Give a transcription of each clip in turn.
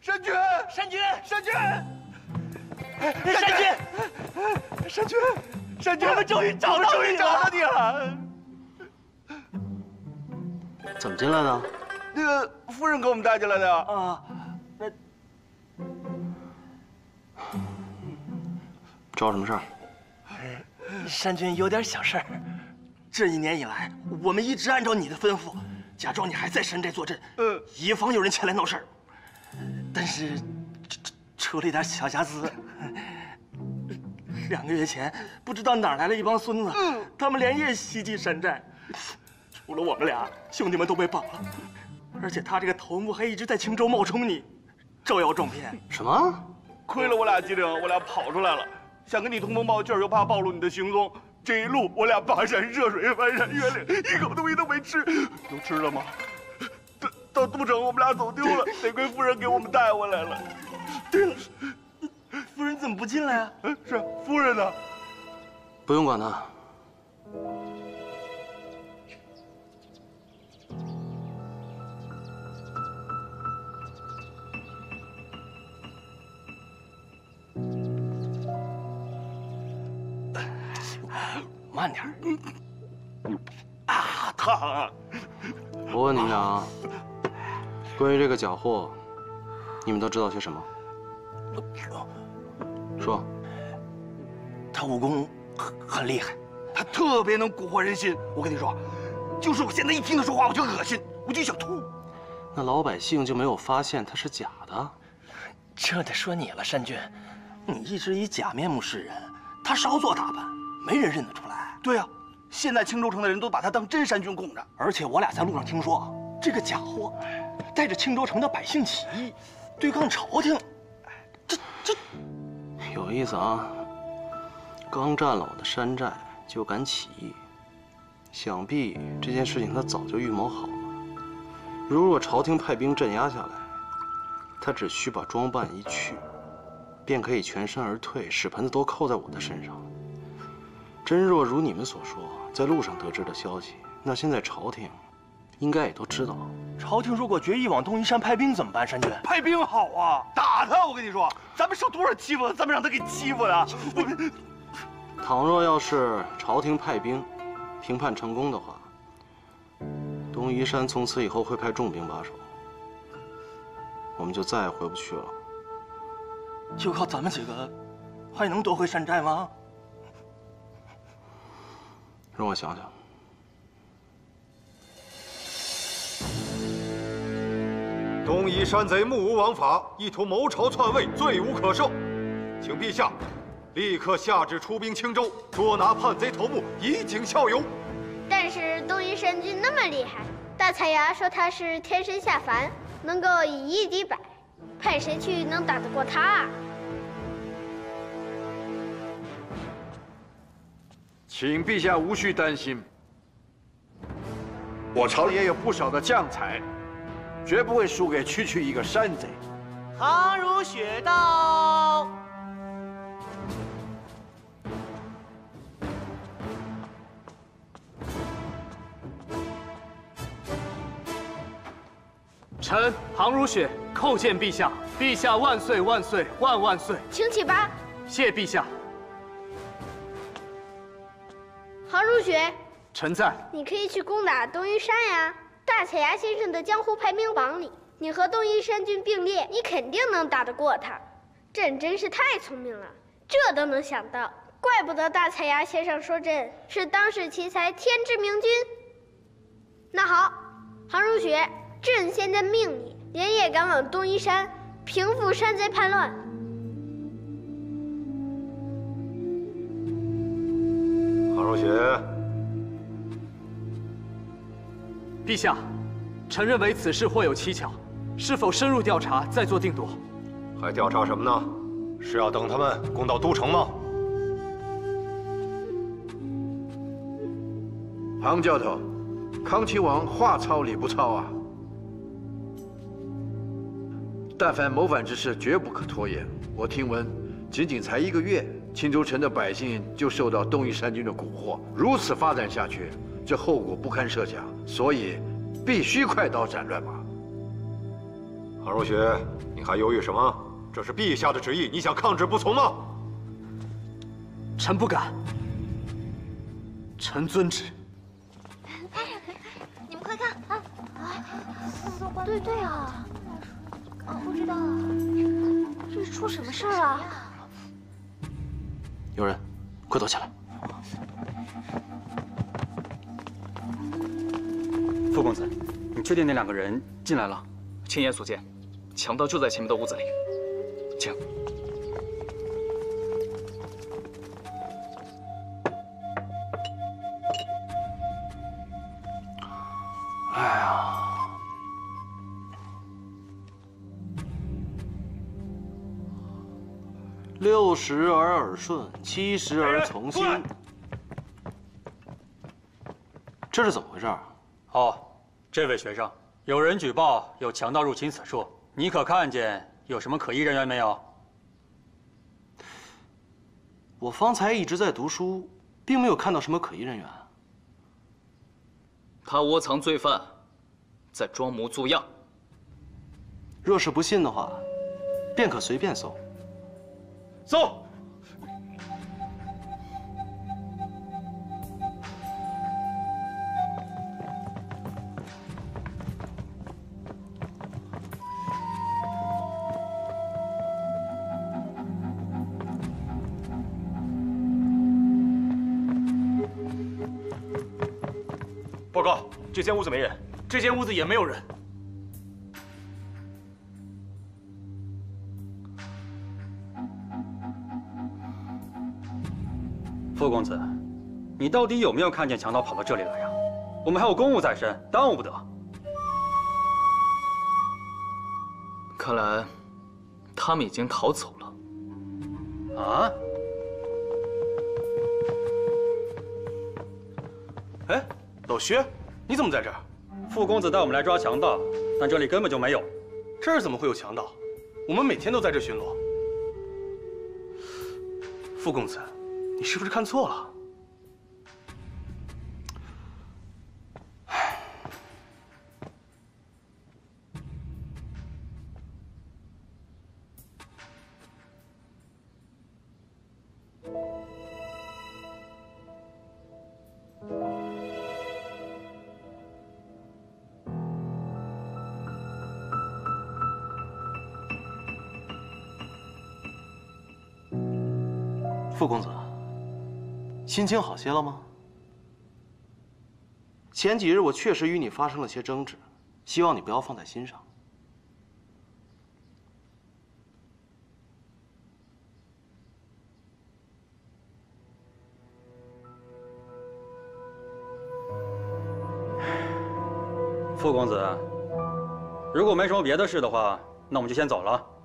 山君，山君，山君，山君，山君，山君，我们终于找到终于找到你了。怎么进来的？那个夫人给我们带进来的啊。那找什么事儿？山君有点小事儿。这一年以来，我们一直按照你的吩咐，假装你还在山寨坐镇，嗯，以防有人前来闹事儿。但是，出出了一点小瑕疵。两个月前，不知道哪儿来了一帮孙子，他们连夜袭击山寨，除了我们俩，兄弟们都被绑了。而且他这个头目还一直在青州冒充你，招摇撞骗。什么？亏了我俩机灵，我俩跑出来了，想跟你通风报信，又怕暴露你的行踪。这一路我俩跋山涉水，翻山越岭，一口东西都没吃。有吃了吗？到到都城，我们俩走丢了，得亏夫人给我们带回来了。对了，夫人怎么不进来啊？是夫人呢？不用管他。慢点啊，烫啊！我问你们俩啊，关于这个假货，你们都知道些什么？说。他武功很很厉害，他特别能蛊惑人心。我跟你说，就是我现在一听他说话，我就恶心，我就想吐。那老百姓就没有发现他是假的？这得说你了，山君，你一直以假面目示人，他稍作打扮，没人认得出来。对呀，现在青州城的人都把他当真山君供着。而且我俩在路上听说，这个假货带着青州城的百姓起义，对抗朝廷。这这有意思啊！刚占了我的山寨就敢起义，想必这件事情他早就预谋好了。如若朝廷派兵镇压下来，他只需把装扮一去，便可以全身而退，屎盆子都扣在我的身上。真若如你们所说，在路上得知的消息，那现在朝廷应该也都知道。朝廷如果决意往东夷山派兵怎么办？山君，派兵好啊，打他！我跟你说，咱们受多少欺负，咱们让他给欺负的。我们倘若要是朝廷派兵，平叛成功的话，东夷山从此以后会派重兵把守，我们就再也回不去了。就靠咱们几个，还能夺回山寨吗？让我想想。东夷山贼目无王法，意图谋朝篡位，罪无可赦，请陛下立刻下旨出兵青州，捉拿叛贼头目，以儆效尤。但是东夷山君那么厉害，大彩牙说他是天神下凡，能够以一敌百，派谁去能打得过他啊？请陛下无需担心，我朝也有不少的将才，绝不会输给区区一个山贼。唐如雪到。臣唐如雪叩见陛下，陛下万岁万岁万万岁！请起吧。谢陛下。唐如雪，臣在。你可以去攻打东夷山呀。大彩牙先生的江湖排名榜里，你和东夷山君并列，你肯定能打得过他。朕真是太聪明了，这都能想到，怪不得大彩牙先生说朕是当世奇才，天之明君。那好，韩如雪，朕现在命你连夜赶往东夷山，平复山贼叛乱。韩如雪，陛下，臣认为此事或有蹊跷，是否深入调查再做定夺？还调查什么呢？是要等他们攻到都城吗？庞教头，康亲王话糙理不糙啊！但凡谋反之事，绝不可拖延。我听闻，仅仅才一个月，青州城的百姓就受到东夷山军的蛊惑，如此发展下去，这后果不堪设想。所以，必须快刀斩乱麻。韩如雪，你还犹豫什么？这是陛下的旨意，你想抗旨不从吗？臣不敢。臣遵旨。你们快看啊！啊，对对啊，啊，不知道啊，这是出什么事儿了？有人，快躲起来！傅公子，你确定那两个人进来了？亲眼所见，强盗就在前面的屋子里，请。哎呀，六十而耳顺，七十而从心。这是怎么回事？哦，这位学生，有人举报有强盗入侵此处，你可看见有什么可疑人员没有？我方才一直在读书，并没有看到什么可疑人员。他窝藏罪犯，在装模作样。若是不信的话，便可随便搜。搜。这间屋子没人，这间屋子也没有人。傅公子，你到底有没有看见强盗跑到这里来呀？我们还有公务在身，耽误不得。看来，他们已经逃走了。啊？哎，老薛，你怎么在这儿？傅公子带我们来抓强盗，但这里根本就没有。这儿怎么会有强盗？我们每天都在这巡逻。傅公子，你是不是看错了？傅公子，心情好些了吗？前几日我确实与你发生了些争执，希望你不要放在心上。傅公子，如果没什么别的事的话，那我们就先走了。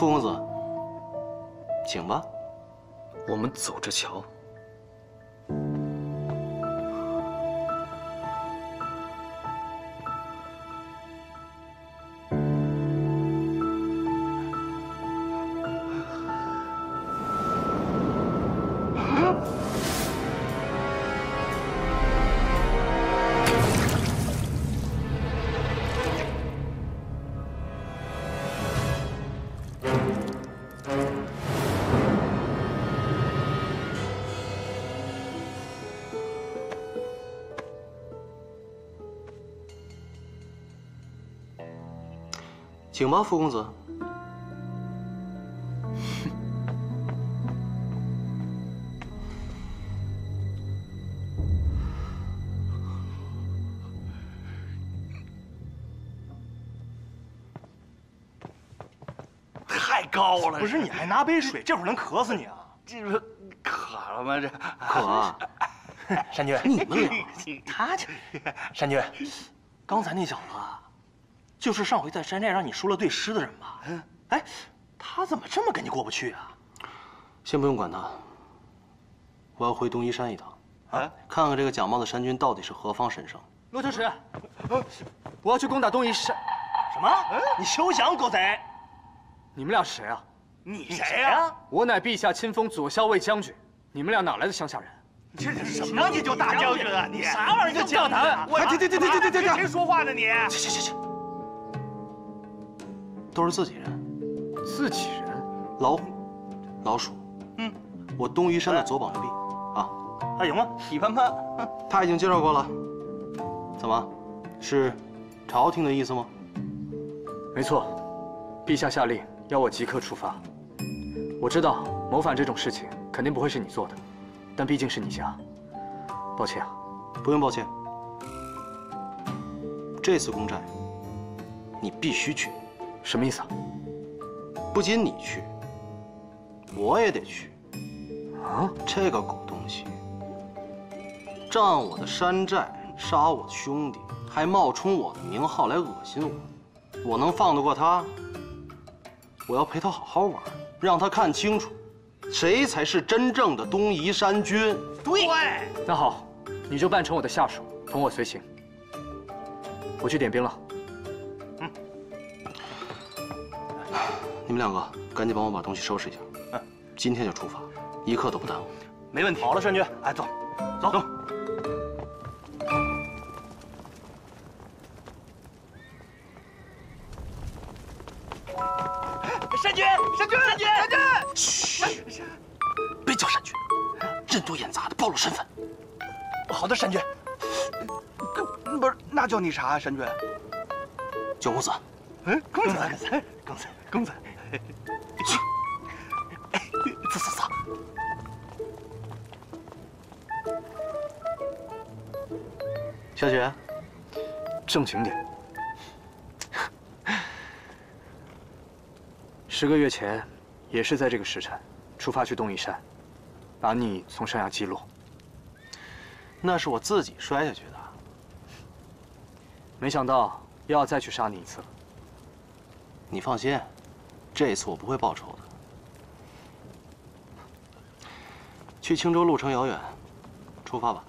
傅公子，请吧。我们走着瞧。请吧，傅公子。太高了！不是，你还拿杯水，这会儿能渴死你啊！这不渴了吗？这渴啊！山君，你们俩，他去。山君，刚才那小子，就是上回在山寨让你输了对诗的人吧？嗯。哎，他怎么这么跟你过不去啊？先不用管他，我要回东夷山一趟，哎，看看这个假冒的山君到底是何方神圣。骆秋实，我要去攻打东夷山。什么？你休想，狗贼！你们俩是谁啊？你谁呀？我乃陛下亲封左校尉将军，你们俩哪来的乡下人？你这是什么？你就大将军啊？你啥玩意儿？就叫他！我停停停停停停停！谁说话呢？你？去去去去！都是自己人。自己人？老虎，老鼠。嗯，我东夷山的左膀右臂。啊，还行吗？李潘潘，他已经介绍过了。怎么？是朝廷的意思吗？没错，陛下下令要我即刻出发。我知道谋反这种事情肯定不会是你做的，但毕竟是你家，抱歉啊。不用抱歉。这次攻占，你必须去。什么意思啊？不仅你去，我也得去。啊？这个狗东西，占我的山寨，杀我的兄弟。还冒充我的名号来恶心我，我能放得过他？我要陪他好好玩，让他看清楚，谁才是真正的东夷山君。对，那好，你就扮成我的下属，同我随行。我去点兵了。你们两个赶紧帮我把东西收拾一下。嗯，今天就出发，一刻都不耽误。没问题。好了，山君，哎，走，走走。山君，山君，山君，山君！嘘，别叫山君，人多眼杂的，暴露身份。好的，山君。不是，那叫你啥啊，山君？九公子。哎，公子，公子，公子，公子。去。走走走。小雪，正经点。十个月前，也是在这个时辰，出发去东夷山，把你从山崖击落。那是我自己摔下去的。没想到又要再去杀你一次了。你放心，这一次我不会报仇的。去青州路程遥远，出发吧。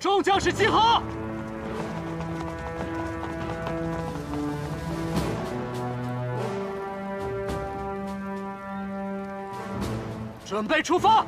众将士集合！准备出发。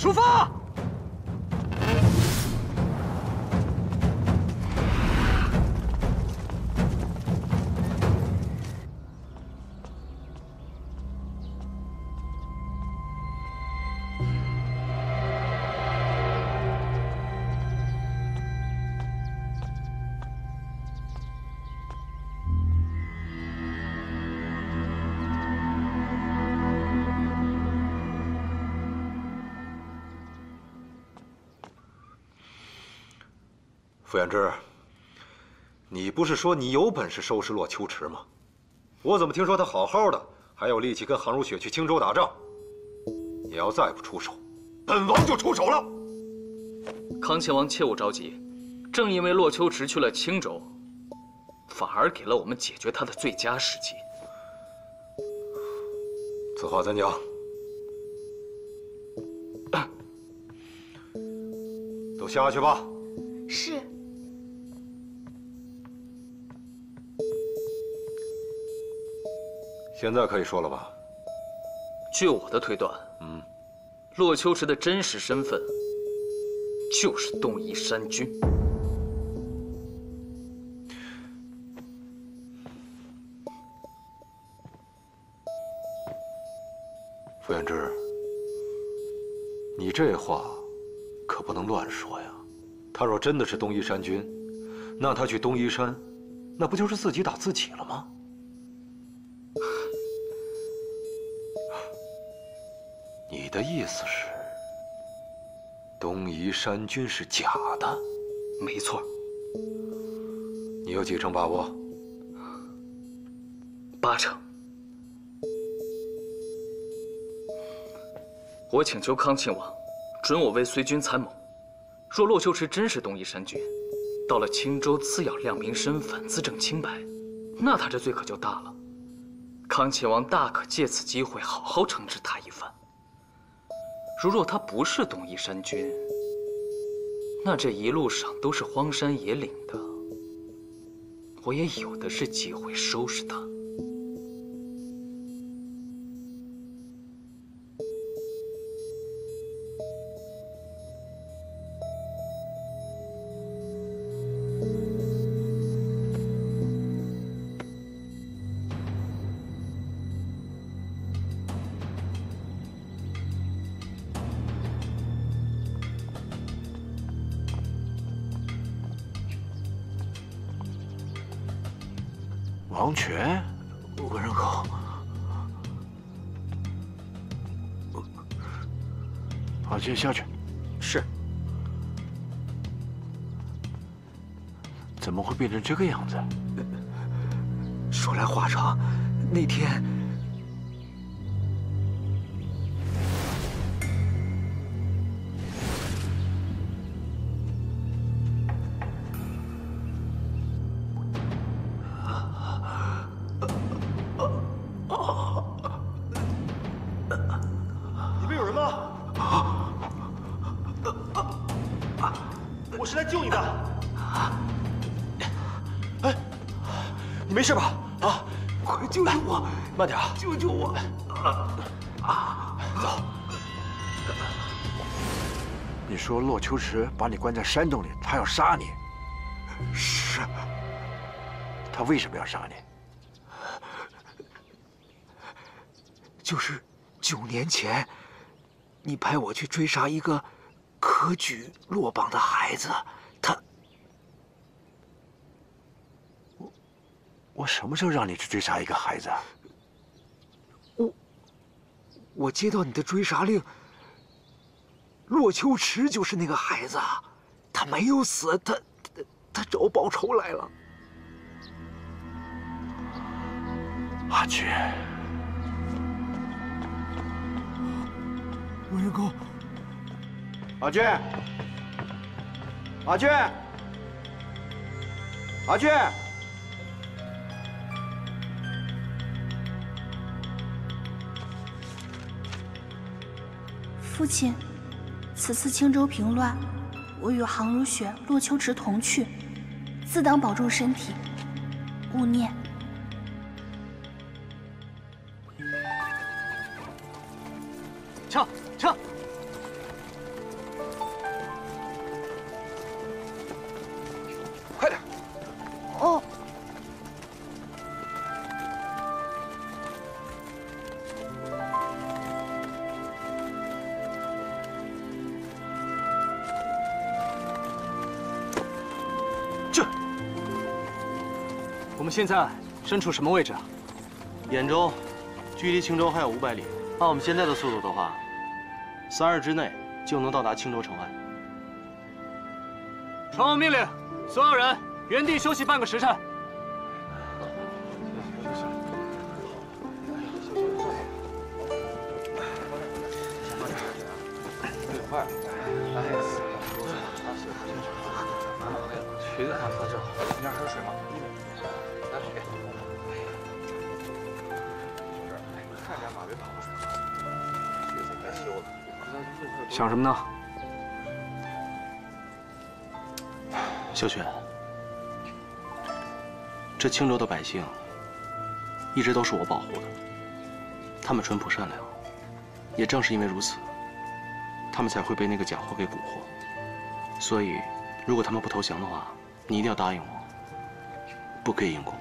出发！傅远之，你不是说你有本事收拾洛秋池吗？我怎么听说他好好的，还有力气跟杭如雪去青州打仗？你要再不出手，本王就出手了。康亲王切勿着急，正因为洛秋池去了青州，反而给了我们解决他的最佳时机。此话怎讲？都下去吧。是。现在可以说了吧？据我的推断，嗯，洛秋池的真实身份就是东夷山君。傅远之，你这话可不能乱说呀。他若真的是东夷山君，那他去东夷山，那不就是自己打自己了吗？的意思是，东夷山君是假的？没错。你有几成把握？八成。我请求康亲王，准我为随军参谋。若洛修池真是东夷山君，到了青州自要亮明身份，自证清白，那他这罪可就大了。康亲王大可借此机会好好惩治他一番。如若他不是董夷山君，那这一路上都是荒山野岭的，我也有的是机会收拾他。变成这个样子？说来话长，那天。里面有人吗？我是来救你的。没事吧？啊，快救救我！慢点啊，救救我！啊，走。你说洛秋池把你关在山洞里，他要杀你。是。他为什么要杀你？就是九年前，你派我去追杀一个科举落榜的孩子，他……我我什么时候让你去追杀一个孩子？我我接到你的追杀令，洛秋池就是那个孩子，他没有死，他他他找报仇来了。阿菊。文人公，阿俊，阿俊，阿娟，父亲，此次青州平乱，我与杭如雪、洛秋池同去，自当保重身体，勿念。现在身处什么位置啊？兖州，距离青州还有五百里。按我们现在的速度的话，三日之内就能到达青州城外。传我命令。所有人原地休息半个时辰。谁给他发照？你那还有水吗？想什么呢？小雪，这青州的百姓一直都是我保护的，他们淳朴善良，也正是因为如此，他们才会被那个假货给蛊惑。所以，如果他们不投降的话，你一定要答应我，不可以硬攻，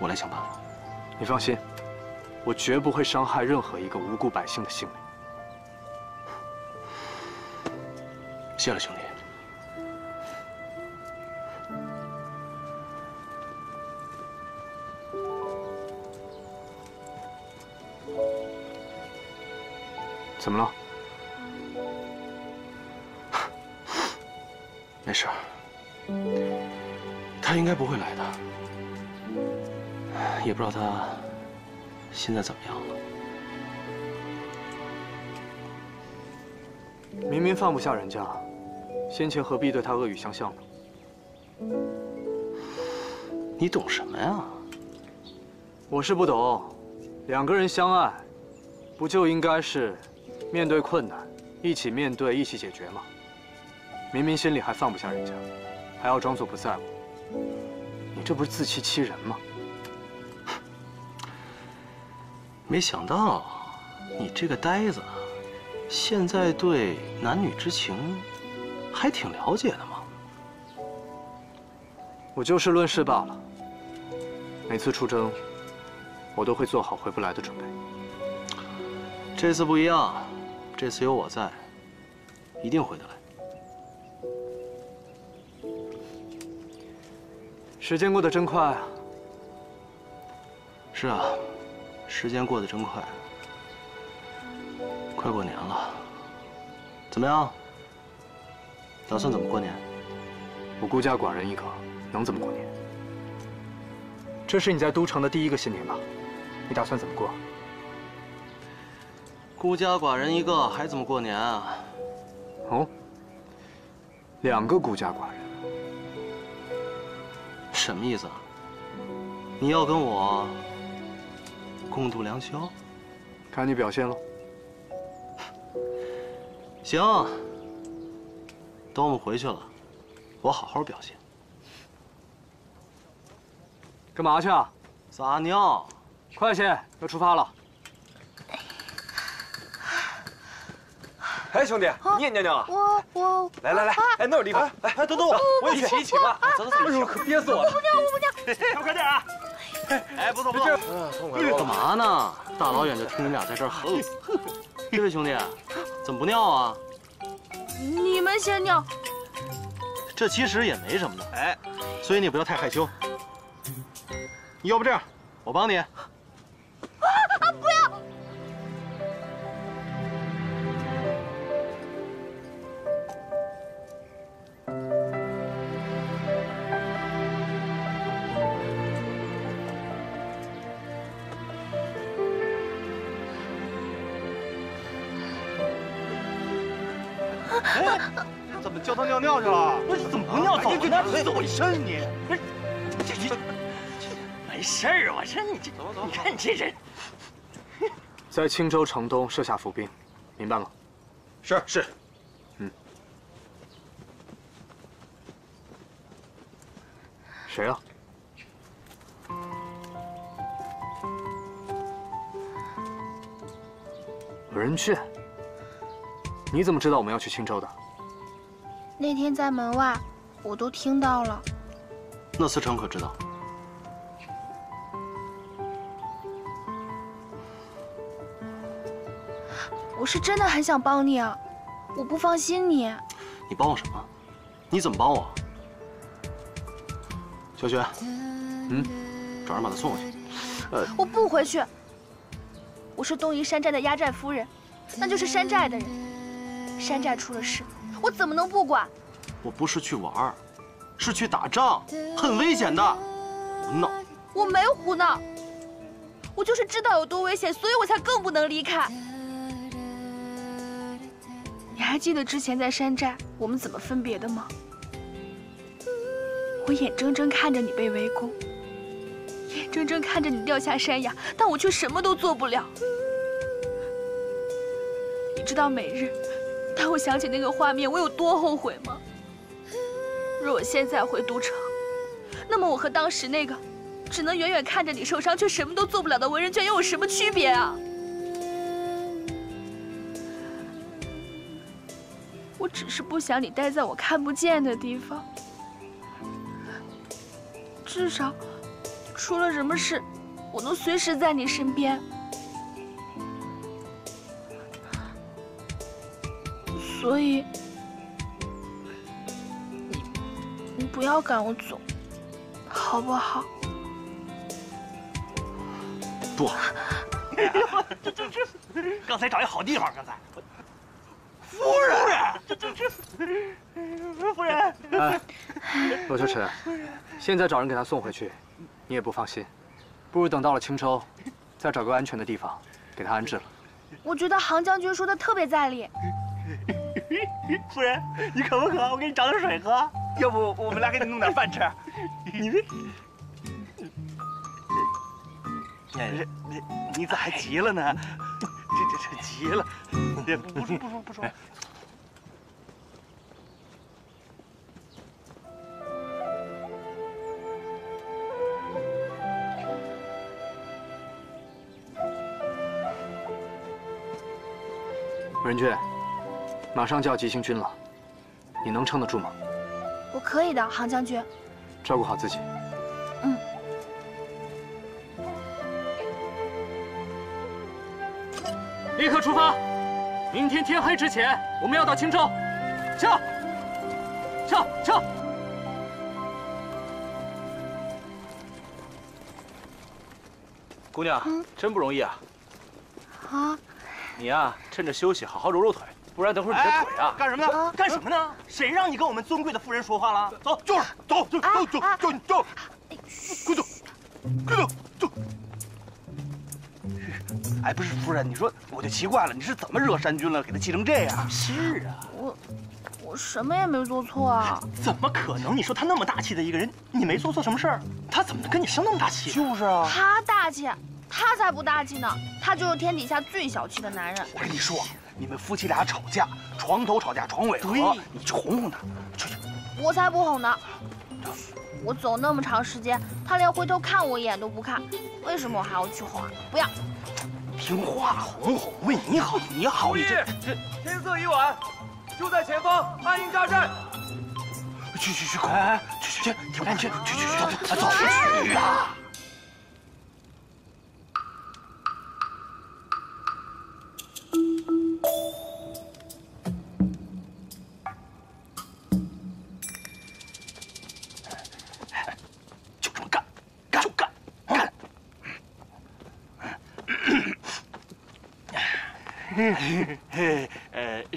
我来想办法。你放心，我绝不会伤害任何一个无辜百姓的性命。谢了，兄弟。怎么了？没事儿，他应该不会来的，也不知道他现在怎么样了。明明放不下人家，先前何必对他恶语相向呢？你懂什么呀？我是不懂，两个人相爱，不就应该是面对困难，一起面对，一起解决吗？明明心里还放不下人家，还要装作不在乎，你这不是自欺欺人吗？没想到你这个呆子，现在对男女之情还挺了解的嘛。我就事论事罢了。每次出征，我都会做好回不来的准备。这次不一样，这次有我在，一定回得来。时间过得真快啊！是啊，时间过得真快。快过年了，怎么样？打算怎么过年？我孤家寡人一个，能怎么过年？这是你在都城的第一个新年吧？你打算怎么过？孤家寡人一个，还怎么过年啊？哦，两个孤家寡人。什么意思啊？你要跟我共度良宵？看你表现喽。行，等我们回去了，我好好表现。干嘛去啊？撒尿。快些，要出发了。哎，兄弟，你也尿尿啊？我我来来来，哎，那有地方，来，等等我，我也去，一起一起吧。走走走，哎呦，可憋死我了！我不尿，我不尿。快点啊！哎，不错不错。干嘛呢？大老远就听你们俩在这儿哼。这位兄弟，怎么不尿啊？你们先尿。这其实也没什么的，哎，所以你不要太害羞。要不这样，我帮你。不是，怎么不尿走呢？你走一身你。不是，这这没事儿，我说你这，你看你这人。在青州城东设下伏兵，明白吗？是是。嗯。谁啊？任俊，你怎么知道我们要去青州的？那天在门外，我都听到了。那思成可知道？我是真的很想帮你啊，我不放心你。你帮我什么？你怎么帮我？小雪，嗯，找人把他送回去。呃，我不回去。我是东夷山寨的压寨夫人，那就是山寨的人。山寨出了事，我怎么能不管？我不是去玩儿，是去打仗，很危险的。胡闹！我没胡闹，我就是知道有多危险，所以我才更不能离开。你还记得之前在山寨我们怎么分别的吗？我眼睁睁看着你被围攻，眼睁睁看着你掉下山崖，但我却什么都做不了。你知道每日，当我想起那个画面，我有多后悔吗？若我现在回都城，那么我和当时那个只能远远看着你受伤却什么都做不了的文人卷又有什么区别啊？我只是不想你待在我看不见的地方，至少出了什么事，我能随时在你身边。所以，你你不要赶我走，好不好？不，这这这，刚才找一好地方，刚才。夫人，这这这，夫人。哎，罗秋池，现在找人给他送回去，你也不放心，不如等到了青州，再找个安全的地方给他安置了。我觉得杭将军说的特别在理。夫人，你渴不渴？我给你找点水喝。要不我们俩给你弄点饭吃。你这，你你你咋还急了呢？这这这急了。别不说不说不说。文俊，马上就要急行军了，你能撑得住吗？我可以的，杭将军。照顾好自己。嗯。立刻出发！明天天黑之前，我们要到青州。撤！撤！撤！姑娘，真不容易啊！啊！你呀，趁着休息好好揉揉腿，不然等会儿你这腿啊……干什么呢？干什么呢？谁让你跟我们尊贵的夫人说话了？走，就是走，走走走走走，快走，快走走。哎，不是夫人，你说我就奇怪了，你是怎么惹山君了，给他气成这样？是啊，我我什么也没做错啊！怎么可能？你说他那么大气的一个人，你没做错什么事儿，他怎么能跟你生那么大气？就是啊，他大气，他才不大气呢！他就是天底下最小气的男人。我跟你说，你们夫妻俩吵架，床头吵架床尾和，你去哄哄他，去去。我才不哄呢！我走那么长时间，他连回头看我一眼都不看，为什么我还要去哄啊？不要！听话，哄哄，为你好，你好，你这这天色已晚，就在前方安营扎寨。去去去，快，去去去，赶紧去，去去去，走走去啊！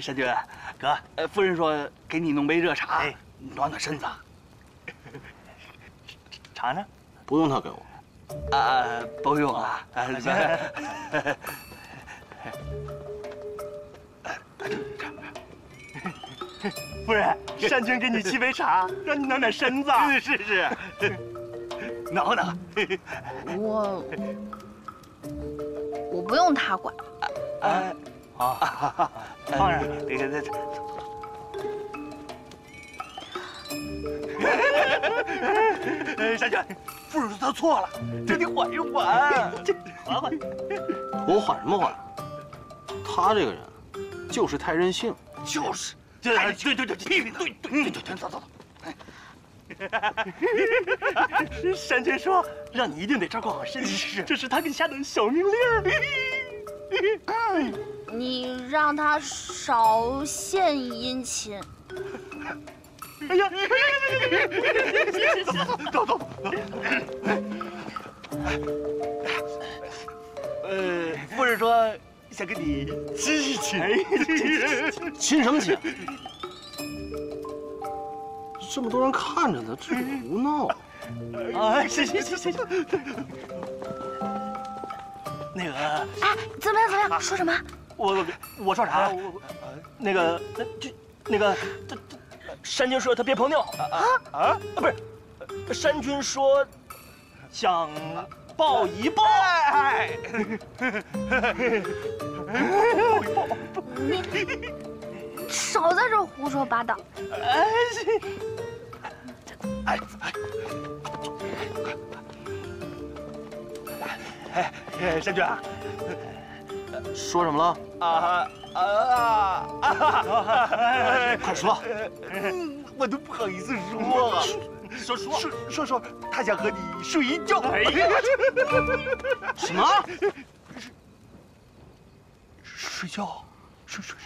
山君哥，呃，夫人说给你弄杯热茶，暖暖身子。茶呢？不用他给我。啊，不用啊。啊，夫人，山君给你沏杯茶，让你暖暖身子。是是是，暖和暖和。我我不用他管。啊啊！放上，别别别！山君，夫人说他错了，这得缓一缓，缓缓。我缓什么缓？他这个人就是太任性。就是，对对对对，批评他，对对对对，走走走。山泉说，让你一定得照顾好身体，这是他给你下的小命令。你让他少献殷勤。哎呀！走走走。呃，夫人说想跟你亲一亲。亲什么亲？这么多人看着呢，这胡闹。哎，行行行行行。那个，哎，怎么样？怎么样？说什么？我我我说啥？我那个那就那个这这，山君说他憋泡尿啊啊啊！不是，山君说想抱一抱。哎，你少在这胡说八道。哎，哎哎哎，山君啊，说什么了？啊啊啊！快说！我都不好意思说啊。说说说说说，他想和你睡一觉。哎呀，什么？睡觉？睡睡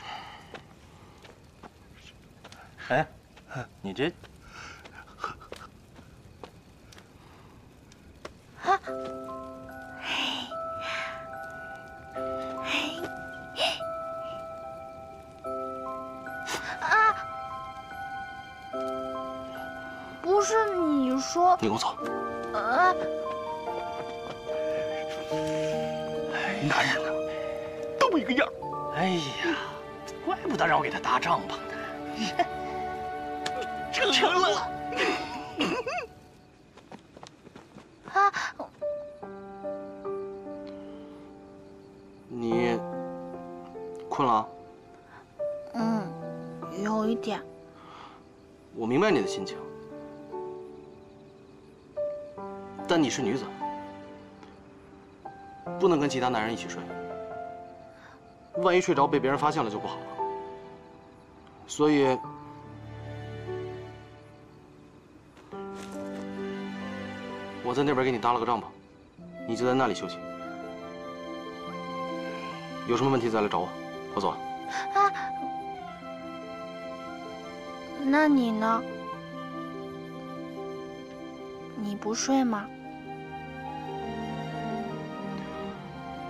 睡。哎，你这……啊！你说……你跟我走。啊！男人呢，都一个样。哎呀，怪不得让我给他搭帐篷呢。成了。啊！你困了？嗯，有一点。我明白你的心情，你是女子，不能跟其他男人一起睡。万一睡着被别人发现了就不好了。所以，我在那边给你搭了个帐篷，你就在那里休息。有什么问题再来找我，我走了。啊，那你呢？你不睡吗？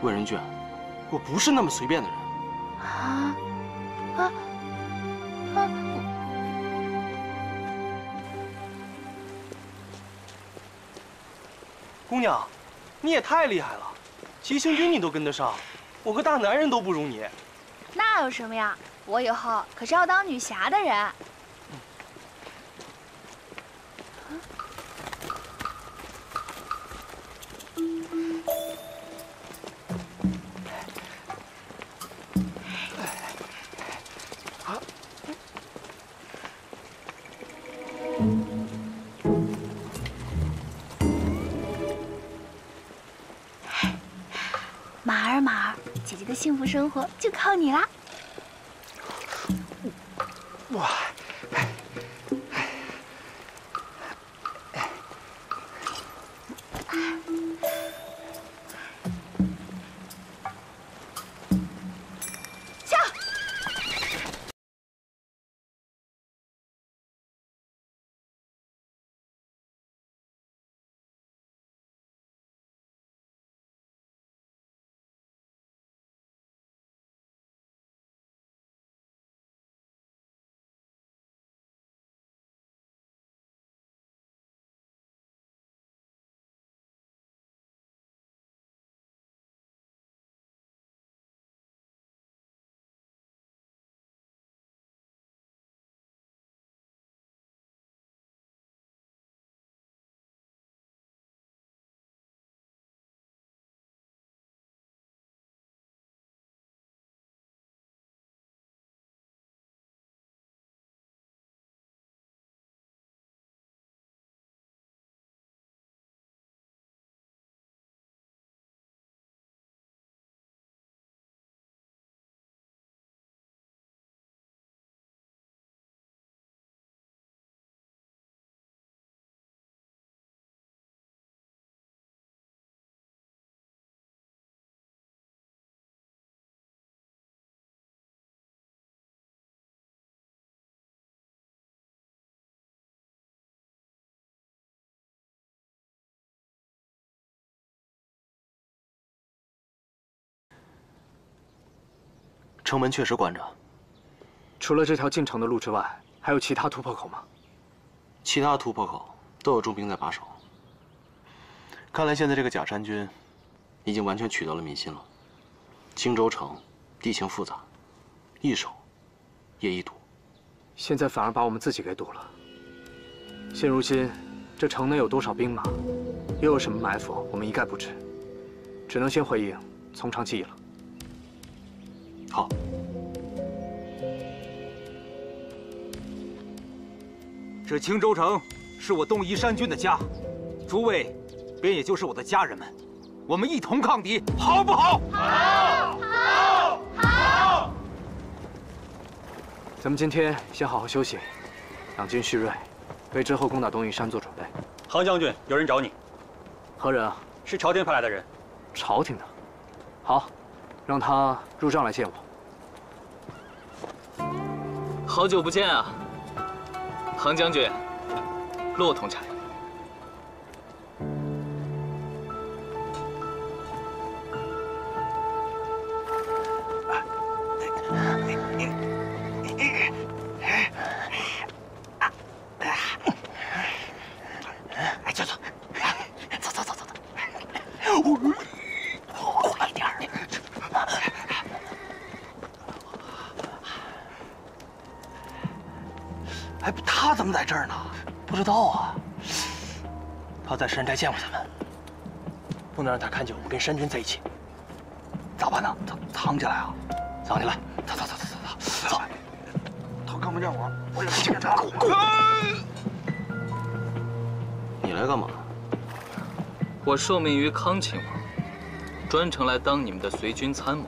问仁俊，我不是那么随便的人。啊啊啊！姑娘，你也太厉害了，急行军你都跟得上，我个大男人都不如你。那有什么呀？我以后可是要当女侠的人。幸福生活就靠你啦！哇！城门确实关着，除了这条进城的路之外，还有其他突破口吗？其他突破口都有重兵在把守。看来现在这个假山军已经完全取得了民心了。荆州城地形复杂，易守也易堵。现在反而把我们自己给堵了。现如今，这城内有多少兵马，又有什么埋伏，我们一概不知，只能先回营，从长计议了。好。这青州城是我东夷山军的家，诸位便也就是我的家人们，我们一同抗敌，好不好？好，好，好。咱们今天先好好休息，养精蓄锐，为之后攻打东夷山做准备。杭将军，有人找你。何人啊？是朝廷派来的人。朝廷的。好，让他入帐来见我。好久不见啊！杭将军，骆统差。哎，他在山寨见过他们，不能让他看见我们跟山军在一起。咋办呢？藏藏起来啊！藏起来！走走走走走走！他看不见我，我也不见他。你来干嘛？我受命于康亲王，专程来当你们的随军参谋。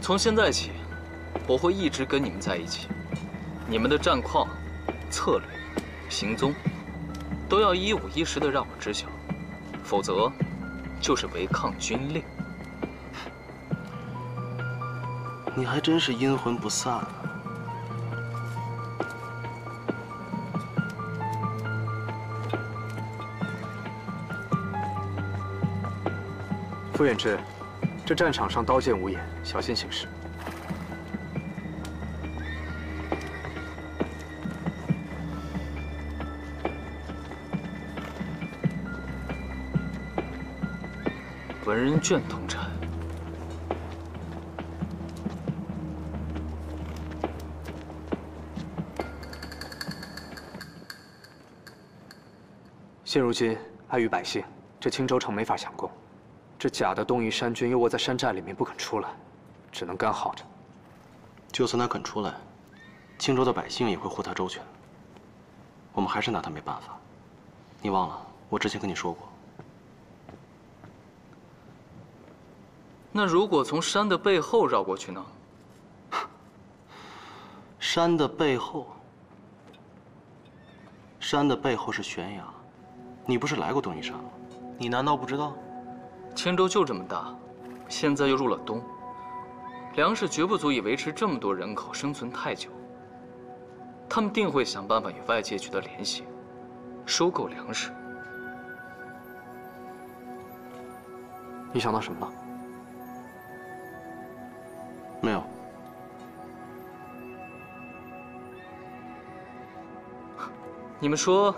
从现在起，我会一直跟你们在一起。你们的战况、策略、行踪，都要一五一十的让我知晓，否则就是违抗军令。你还真是阴魂不散啊！傅远志，这战场上刀剑无眼，小心行事。文人卷同差，现如今碍于百姓，这青州城没法强攻。这假的东夷山军又窝在山寨里面不肯出来，只能干耗着。就算他肯出来，青州的百姓也会护他周全。我们还是拿他没办法。你忘了我之前跟你说过。那如果从山的背后绕过去呢？山的背后，山的背后是悬崖。你不是来过东夷山吗？你难道不知道？青州就这么大，现在又入了冬，粮食绝不足以维持这么多人口生存太久。他们定会想办法与外界取得联系，收购粮食。你想到什么了？没有。你们说，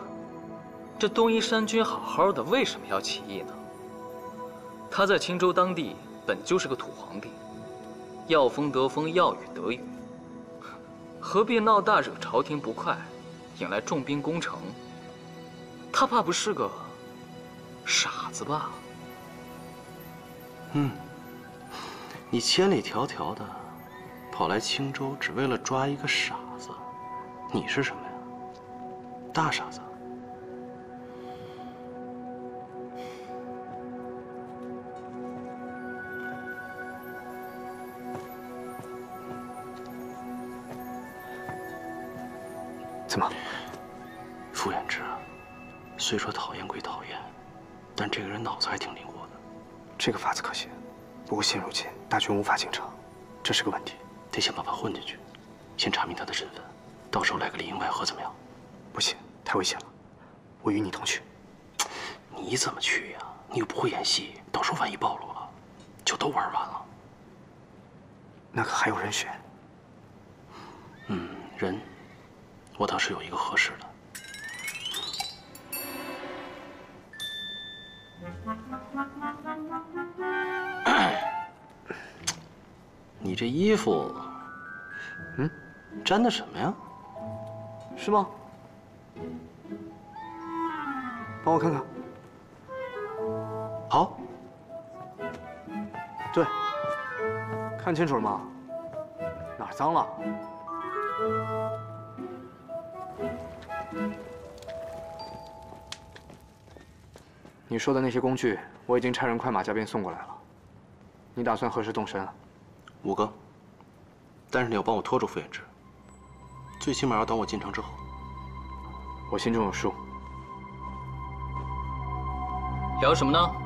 这东夷山君好好的，为什么要起义呢？他在青州当地本就是个土皇帝，要风得风，要雨得雨，何必闹大惹朝廷不快，引来重兵攻城？他怕不是个傻子吧？嗯，你千里迢迢的跑来青州，只为了抓一个傻子，你是什么呀？大傻子？怎么？傅远之，虽说讨厌归讨厌，但这个人脑子还挺灵活的。这个法子可行，不过现如今大军无法进城，这是个问题，得想办法混进去，先查明他的身份，到时候来个里应外合，怎么样？不行，太危险了，我与你同去。你怎么去呀？你又不会演戏，到时候万一暴露了，就都玩完了。那可还有人选？嗯，人，我倒是有一个合适的。你这衣服，嗯，沾的什么呀？是吗？帮我看看。好。对，看清楚了吗？哪儿脏了？你说的那些工具，我已经差人快马加鞭送过来了。你打算何时动身啊？五个。但是你要帮我拖住傅远之，最起码要等我进城之后。我心中有数。聊什么呢？